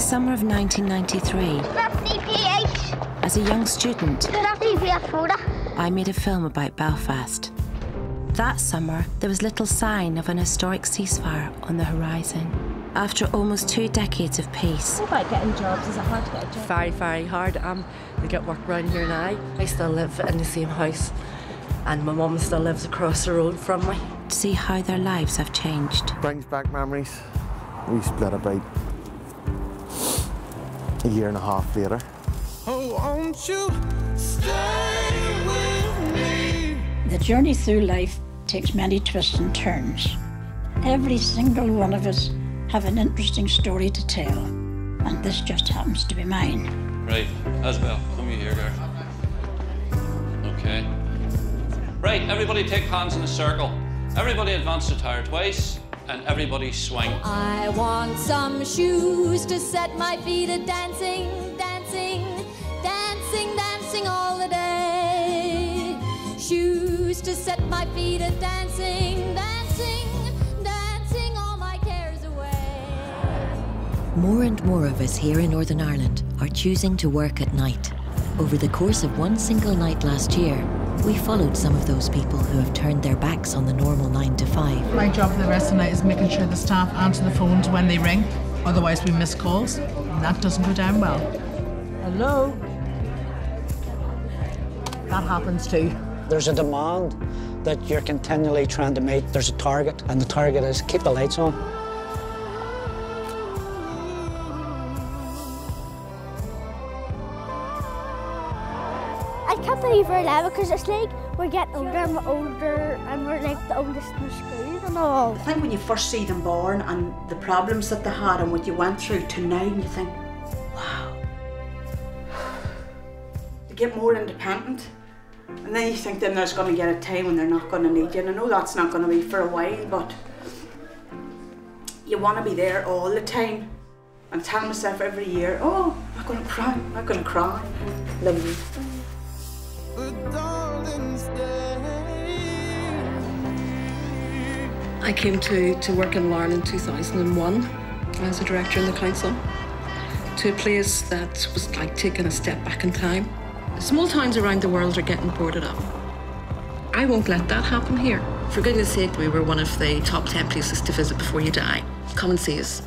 summer of 1993, as a young student, I made a film about Belfast. That summer, there was little sign of an historic ceasefire on the horizon. After almost two decades of peace. What about getting jobs? Is it hard to get a job? Very, very hard um, to get work around here now. I I still live in the same house and my mum still lives across the road from me. To see how their lives have changed. Brings back memories. We split about a year and a half later. Oh, won't you stay with me? The journey through life takes many twists and turns. Every single one of us have an interesting story to tell, and this just happens to be mine. Right, Asbel, come here, girl. Okay. Right, everybody take hands in a circle. Everybody advance the tire twice, and everybody swing. I want some shoes to set my feet a dancing, dancing, dancing, dancing all the day. Shoes to set my feet a dancing, dancing, dancing all my cares away. More and more of us here in Northern Ireland are choosing to work at night. Over the course of one single night last year, we followed some of those people who have turned their backs on the normal 9 to 5. My job for the rest of the night is making sure the staff answer the phones when they ring, otherwise we miss calls, and that doesn't go down well. Hello? That happens too. There's a demand that you're continually trying to meet. There's a target, and the target is keep the lights on. I can't believe we're 11 because it's like we're getting older and older and we're like the oldest in the school and all. I think when you first see them born and the problems that they had and what you went through to now and you think, wow. They get more independent and then you think then there's going to get a time when they're not going to need you and I know that's not going to be for a while but you want to be there all the time. I'm telling myself every year, oh, I'm not going to cry, I'm not going to cry. Love you. I came to, to work in Larne in 2001 as a director in the council to a place that was like taking a step back in time. Small towns around the world are getting boarded up. I won't let that happen here. For goodness sake, we were one of the top 10 places to visit before you die. Come and see us.